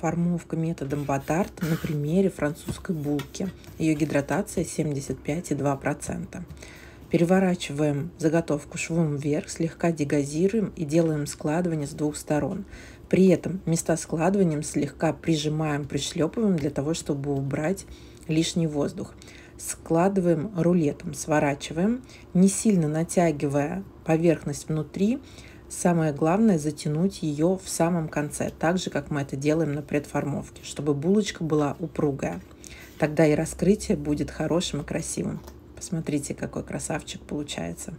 Формовка методом Батарт на примере французской булки. Ее гидратация 75,2%. Переворачиваем заготовку швом вверх, слегка дегазируем и делаем складывание с двух сторон. При этом места складыванием слегка прижимаем, пришлепываем для того, чтобы убрать лишний воздух. Складываем рулетом, сворачиваем, не сильно натягивая поверхность внутри. Самое главное затянуть ее в самом конце, так же, как мы это делаем на предформовке, чтобы булочка была упругая. Тогда и раскрытие будет хорошим и красивым. Посмотрите, какой красавчик получается.